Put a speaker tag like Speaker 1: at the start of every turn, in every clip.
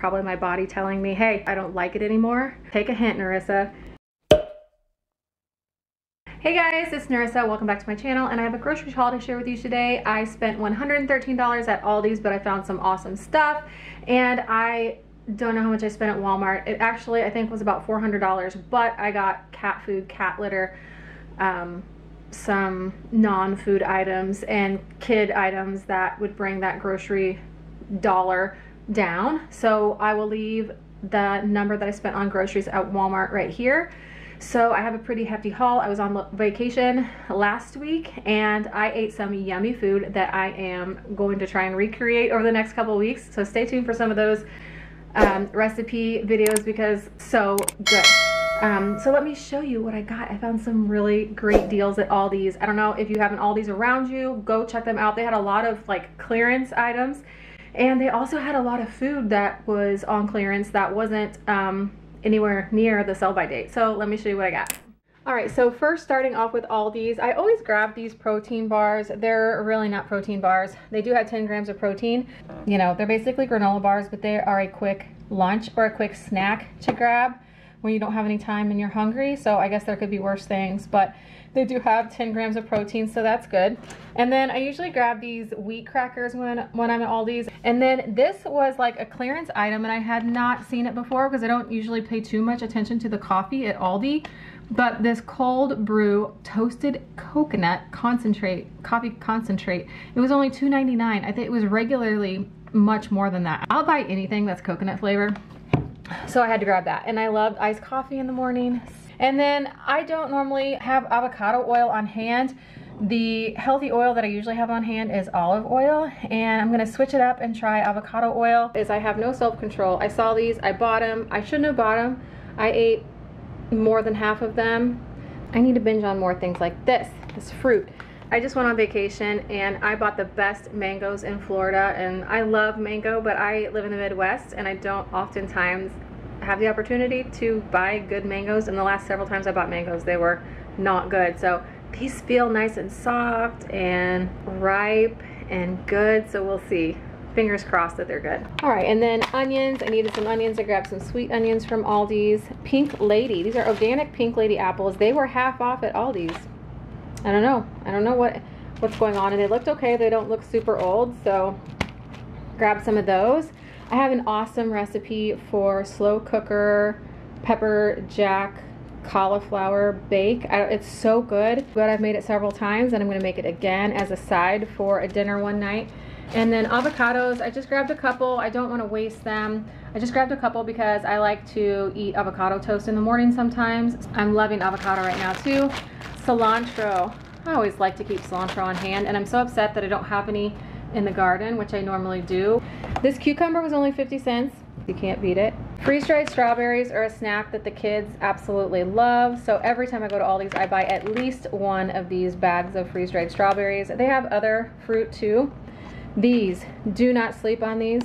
Speaker 1: probably my body telling me, hey, I don't like it anymore. Take a hint, Nerissa. Hey guys, it's Nerissa. Welcome back to my channel and I have a grocery haul to share with you today. I spent $113 at Aldi's, but I found some awesome stuff and I don't know how much I spent at Walmart. It actually, I think was about $400, but I got cat food, cat litter, um, some non-food items and kid items that would bring that grocery dollar down. So I will leave the number that I spent on groceries at Walmart right here. So I have a pretty hefty haul. I was on vacation last week and I ate some yummy food that I am going to try and recreate over the next couple weeks. So stay tuned for some of those um, recipe videos because so good. Um, so let me show you what I got. I found some really great deals at Aldi's. I don't know if you have an Aldi's around you, go check them out. They had a lot of like clearance items and they also had a lot of food that was on clearance that wasn't um, anywhere near the sell by date. So let me show you what I got. All right, so first starting off with Aldi's, I always grab these protein bars. They're really not protein bars. They do have 10 grams of protein. You know, they're basically granola bars, but they are a quick lunch or a quick snack to grab when you don't have any time and you're hungry. So I guess there could be worse things, but they do have 10 grams of protein, so that's good. And then I usually grab these wheat crackers when, when I'm at Aldi's. And then this was like a clearance item and I had not seen it before because I don't usually pay too much attention to the coffee at Aldi. But this cold brew toasted coconut concentrate, coffee concentrate, it was only $2.99. I think it was regularly much more than that. I'll buy anything that's coconut flavor. So I had to grab that. And I loved iced coffee in the morning. And then I don't normally have avocado oil on hand. The healthy oil that I usually have on hand is olive oil and I'm gonna switch it up and try avocado oil. Is I have no self-control. I saw these, I bought them. I shouldn't have bought them. I ate more than half of them. I need to binge on more things like this, this fruit. I just went on vacation and I bought the best mangoes in Florida and I love mango but I live in the Midwest and I don't oftentimes have the opportunity to buy good mangoes and the last several times I bought mangoes they were not good so these feel nice and soft and ripe and good so we'll see fingers crossed that they're good all right and then onions I needed some onions I grabbed some sweet onions from Aldi's Pink Lady these are organic Pink Lady apples they were half off at Aldi's I don't know. I don't know what what's going on. And they looked okay. They don't look super old. So grab some of those. I have an awesome recipe for slow cooker pepper jack cauliflower bake. I, it's so good, but I've made it several times and I'm gonna make it again as a side for a dinner one night. And then avocados, I just grabbed a couple. I don't wanna waste them. I just grabbed a couple because I like to eat avocado toast in the morning sometimes. I'm loving avocado right now too cilantro. I always like to keep cilantro on hand and I'm so upset that I don't have any in the garden, which I normally do. This cucumber was only 50 cents. You can't beat it. Freeze-dried strawberries are a snack that the kids absolutely love. So every time I go to Aldi's, I buy at least one of these bags of freeze-dried strawberries. They have other fruit too. These, do not sleep on these.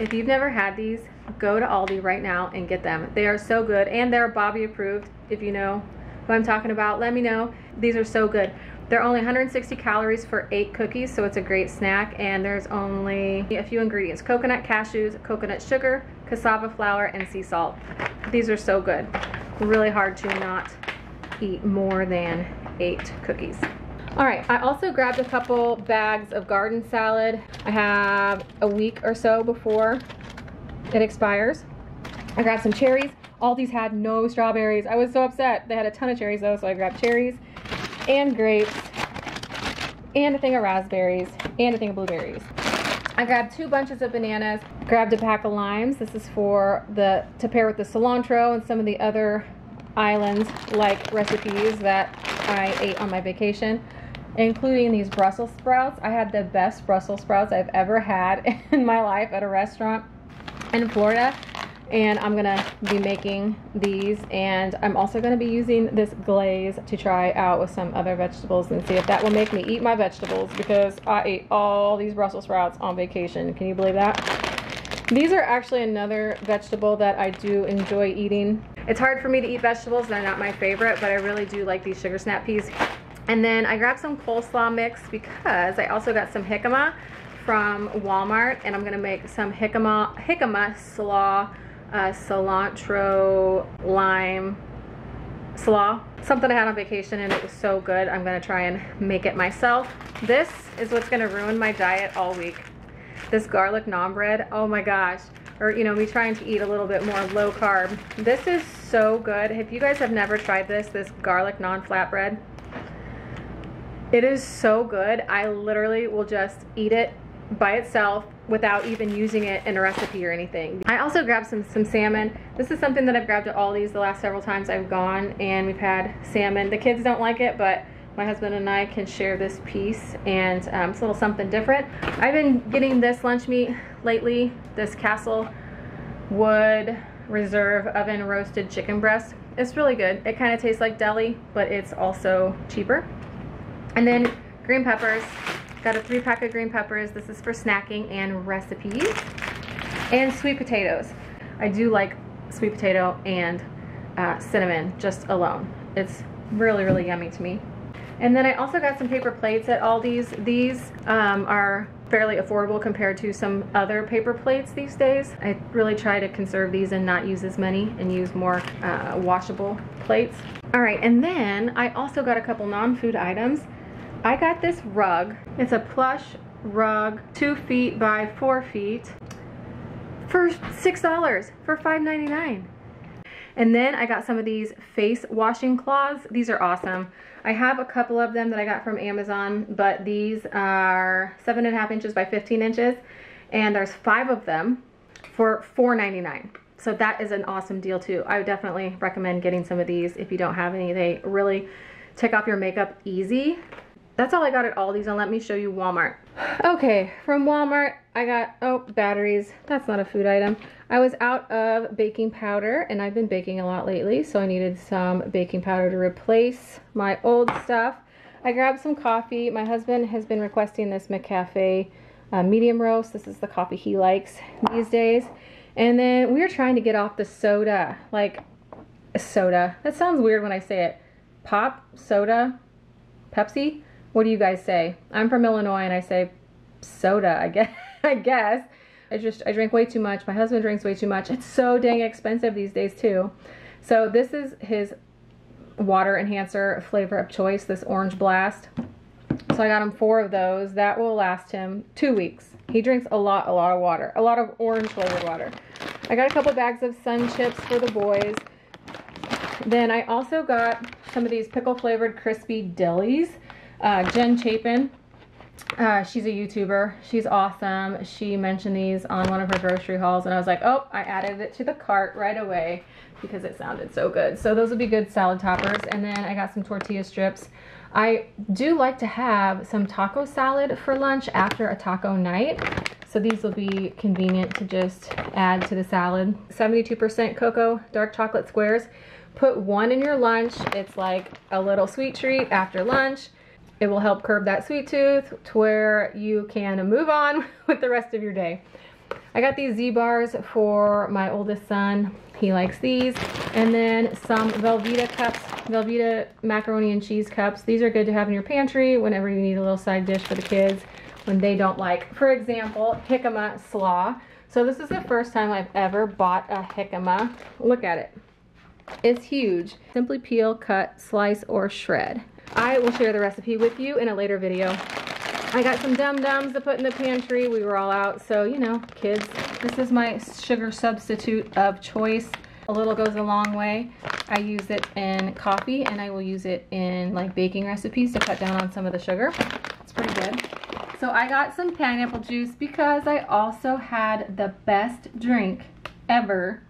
Speaker 1: If you've never had these, go to Aldi right now and get them. They are so good and they're Bobby approved, if you know who I'm talking about, let me know. These are so good. They're only 160 calories for eight cookies, so it's a great snack. And there's only a few ingredients, coconut cashews, coconut sugar, cassava flour, and sea salt. These are so good. Really hard to not eat more than eight cookies. All right, I also grabbed a couple bags of garden salad. I have a week or so before it expires. I grabbed some cherries. All these had no strawberries. I was so upset. They had a ton of cherries though, so I grabbed cherries and grapes and a thing of raspberries and a thing of blueberries. I grabbed two bunches of bananas, grabbed a pack of limes. This is for the to pair with the cilantro and some of the other islands like recipes that I ate on my vacation, including these Brussels sprouts. I had the best Brussels sprouts I've ever had in my life at a restaurant in Florida and I'm gonna be making these and I'm also gonna be using this glaze to try out with some other vegetables and see if that will make me eat my vegetables because I ate all these Brussels sprouts on vacation. Can you believe that? These are actually another vegetable that I do enjoy eating. It's hard for me to eat vegetables, they're not my favorite, but I really do like these sugar snap peas. And then I grabbed some coleslaw mix because I also got some jicama from Walmart and I'm gonna make some jicama, jicama slaw, uh, cilantro, lime, slaw. Something I had on vacation and it was so good. I'm gonna try and make it myself. This is what's gonna ruin my diet all week. This garlic naan bread, oh my gosh. Or, you know, me trying to eat a little bit more low carb. This is so good. If you guys have never tried this, this garlic naan flatbread, it is so good. I literally will just eat it by itself without even using it in a recipe or anything. I also grabbed some, some salmon. This is something that I've grabbed at Aldi's the last several times I've gone and we've had salmon. The kids don't like it, but my husband and I can share this piece and um, it's a little something different. I've been getting this lunch meat lately, this Castle Wood Reserve Oven Roasted Chicken Breast. It's really good. It kind of tastes like deli, but it's also cheaper. And then green peppers. Got a three pack of green peppers. This is for snacking and recipes. And sweet potatoes. I do like sweet potato and uh, cinnamon just alone. It's really, really yummy to me. And then I also got some paper plates at Aldi's. These um, are fairly affordable compared to some other paper plates these days. I really try to conserve these and not use as many and use more uh, washable plates. All right, and then I also got a couple non-food items. I got this rug. It's a plush rug, two feet by four feet for $6 for $5.99. And then I got some of these face washing cloths. These are awesome. I have a couple of them that I got from Amazon, but these are seven and a half inches by 15 inches. And there's five of them for $4.99. So that is an awesome deal too. I would definitely recommend getting some of these if you don't have any. They really take off your makeup easy. That's all I got at Aldi's and let me show you Walmart. Okay, from Walmart, I got, oh, batteries. That's not a food item. I was out of baking powder and I've been baking a lot lately, so I needed some baking powder to replace my old stuff. I grabbed some coffee. My husband has been requesting this McCafe uh, medium roast. This is the coffee he likes these days. And then we were trying to get off the soda, like soda. That sounds weird when I say it. Pop, soda, Pepsi. What do you guys say? I'm from Illinois and I say soda, I guess. I guess. I just, I drink way too much. My husband drinks way too much. It's so dang expensive these days too. So this is his water enhancer flavor of choice, this Orange Blast. So I got him four of those. That will last him two weeks. He drinks a lot, a lot of water, a lot of orange flavored water. I got a couple bags of Sun Chips for the boys. Then I also got some of these pickle flavored crispy dillies. Uh, Jen Chapin, uh, she's a YouTuber. She's awesome. She mentioned these on one of her grocery hauls and I was like, oh, I added it to the cart right away because it sounded so good. So those would be good salad toppers. And then I got some tortilla strips. I do like to have some taco salad for lunch after a taco night. So these will be convenient to just add to the salad. 72% cocoa dark chocolate squares. Put one in your lunch. It's like a little sweet treat after lunch. It will help curb that sweet tooth to where you can move on with the rest of your day. I got these Z-bars for my oldest son. He likes these. And then some Velveeta cups, Velveeta macaroni and cheese cups. These are good to have in your pantry whenever you need a little side dish for the kids when they don't like, for example, jicama slaw. So this is the first time I've ever bought a jicama. Look at it. It's huge. Simply peel, cut, slice, or shred. I will share the recipe with you in a later video. I got some Dum Dums to put in the pantry. We were all out, so you know, kids. This is my sugar substitute of choice. A little goes a long way. I use it in coffee and I will use it in like baking recipes to cut down on some of the sugar. It's pretty good. So I got some pineapple juice because I also had the best drink ever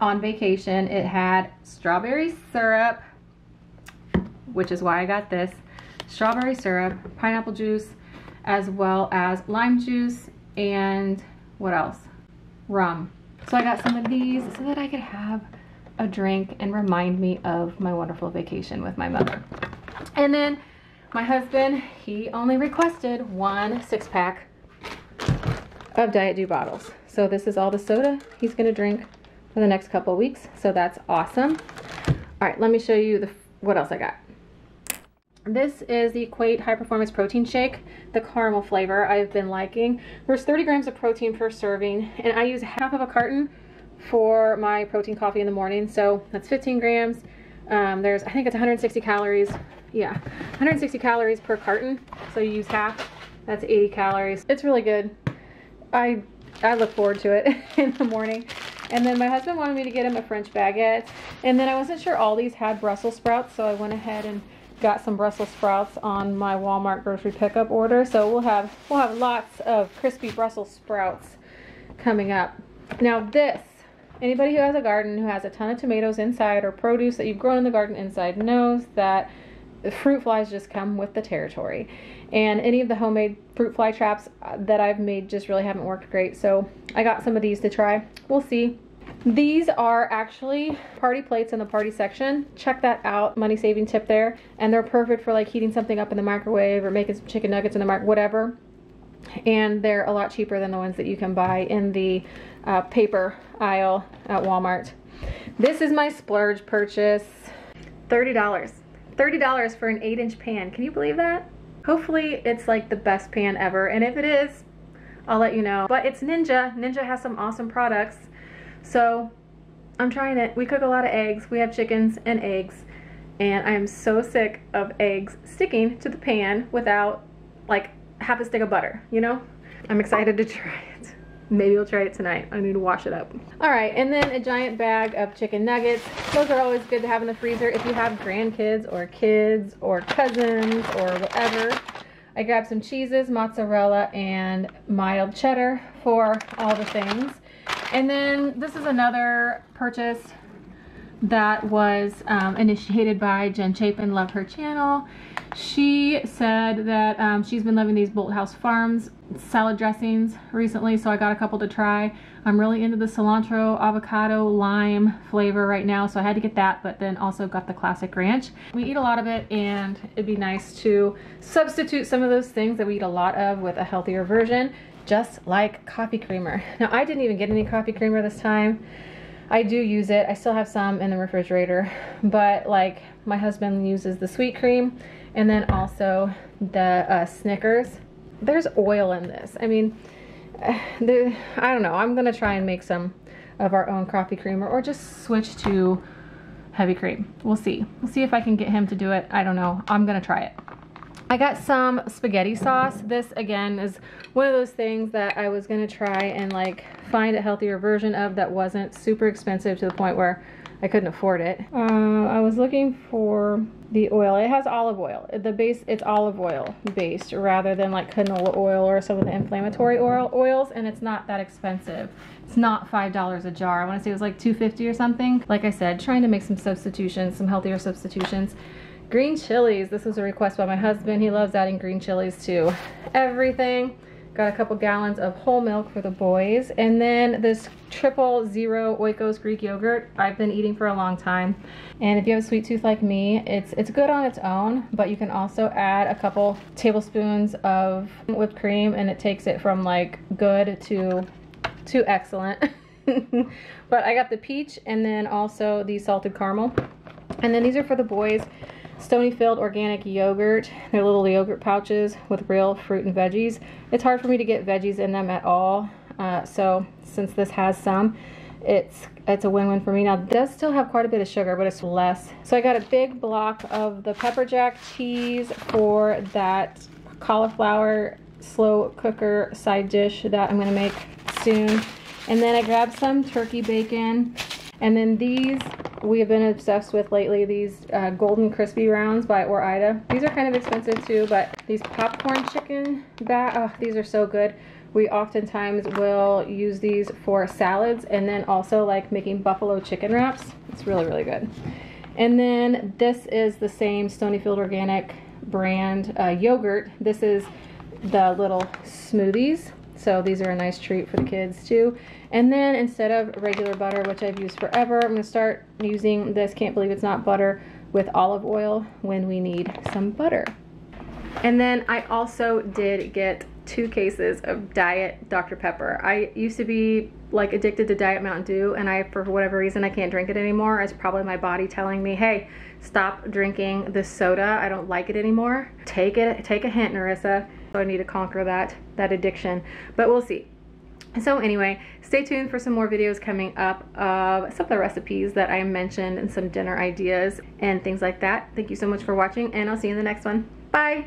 Speaker 1: on vacation. It had strawberry syrup, which is why I got this, strawberry syrup, pineapple juice, as well as lime juice, and what else? Rum. So I got some of these so that I could have a drink and remind me of my wonderful vacation with my mother. And then my husband, he only requested one six pack of Diet Dew bottles. So this is all the soda he's gonna drink for the next couple weeks. So that's awesome. All right, let me show you the what else I got. This is the Equate High Performance Protein Shake, the caramel flavor I've been liking. There's 30 grams of protein per serving, and I use half of a carton for my protein coffee in the morning. So that's 15 grams. Um, there's, I think it's 160 calories. Yeah, 160 calories per carton. So you use half, that's 80 calories. It's really good. I, I look forward to it in the morning. And then my husband wanted me to get him a French baguette. And then I wasn't sure all these had Brussels sprouts, so I went ahead and got some Brussels sprouts on my Walmart grocery pickup order. So we'll have we'll have lots of crispy Brussels sprouts coming up. Now this, anybody who has a garden who has a ton of tomatoes inside or produce that you've grown in the garden inside knows that fruit flies just come with the territory. And any of the homemade fruit fly traps uh, that I've made just really haven't worked great. So I got some of these to try. We'll see. These are actually party plates in the party section. Check that out, money saving tip there. And they're perfect for like heating something up in the microwave or making some chicken nuggets in the microwave, whatever. And they're a lot cheaper than the ones that you can buy in the uh, paper aisle at Walmart. This is my splurge purchase. $30. $30 for an 8 inch pan. Can you believe that? Hopefully it's like the best pan ever. And if it is, I'll let you know. But it's Ninja. Ninja has some awesome products. So I'm trying it. We cook a lot of eggs. We have chickens and eggs. And I am so sick of eggs sticking to the pan without like half a stick of butter, you know? I'm excited to try it. Maybe we'll try it tonight. I need to wash it up. All right, and then a giant bag of chicken nuggets. Those are always good to have in the freezer if you have grandkids or kids or cousins or whatever. I grabbed some cheeses, mozzarella, and mild cheddar for all the things. And then this is another purchase that was um, initiated by Jen Chapin, love her channel. She said that um, she's been loving these Bolthouse Farms salad dressings recently, so I got a couple to try. I'm really into the cilantro, avocado, lime flavor right now, so I had to get that, but then also got the classic ranch. We eat a lot of it, and it'd be nice to substitute some of those things that we eat a lot of with a healthier version just like coffee creamer. Now I didn't even get any coffee creamer this time. I do use it. I still have some in the refrigerator, but like my husband uses the sweet cream and then also the uh, Snickers. There's oil in this. I mean, the, I don't know. I'm to try and make some of our own coffee creamer or just switch to heavy cream. We'll see. We'll see if I can get him to do it. I don't know. I'm to try it. I got some spaghetti sauce. This again is one of those things that I was gonna try and like find a healthier version of that wasn't super expensive to the point where I couldn't afford it. Uh, I was looking for the oil. It has olive oil. The base, it's olive oil based rather than like canola oil or some of the inflammatory oil oils and it's not that expensive. It's not $5 a jar. I wanna say it was like 250 or something. Like I said, trying to make some substitutions, some healthier substitutions. Green chilies. This was a request by my husband. He loves adding green chilies to everything. Got a couple gallons of whole milk for the boys. And then this triple zero Oikos Greek yogurt I've been eating for a long time. And if you have a sweet tooth like me, it's, it's good on its own, but you can also add a couple tablespoons of whipped cream and it takes it from like good to, to excellent. but I got the peach and then also the salted caramel. And then these are for the boys. Stonyfield organic yogurt. They're little yogurt pouches with real fruit and veggies. It's hard for me to get veggies in them at all. Uh, so since this has some, it's it's a win-win for me. Now does still have quite a bit of sugar, but it's less. So I got a big block of the pepper jack cheese for that cauliflower slow cooker side dish that I'm gonna make soon. And then I grabbed some turkey bacon. And then these we have been obsessed with lately these uh, golden crispy rounds by Ore-Ida. These are kind of expensive too, but these popcorn chicken, bat, oh, these are so good. We oftentimes will use these for salads and then also like making buffalo chicken wraps. It's really, really good. And then this is the same Stonyfield Organic brand uh, yogurt. This is the little smoothies. So these are a nice treat for the kids too. And then instead of regular butter, which I've used forever, I'm gonna start using this, can't believe it's not butter, with olive oil when we need some butter. And then I also did get two cases of Diet Dr. Pepper. I used to be like addicted to Diet Mountain Dew and I, for whatever reason, I can't drink it anymore. It's probably my body telling me, hey, stop drinking this soda. I don't like it anymore. Take it, take a hint, Nerissa. So I need to conquer that, that addiction, but we'll see. So anyway, stay tuned for some more videos coming up of some of the recipes that I mentioned and some dinner ideas and things like that. Thank you so much for watching and I'll see you in the next one. Bye!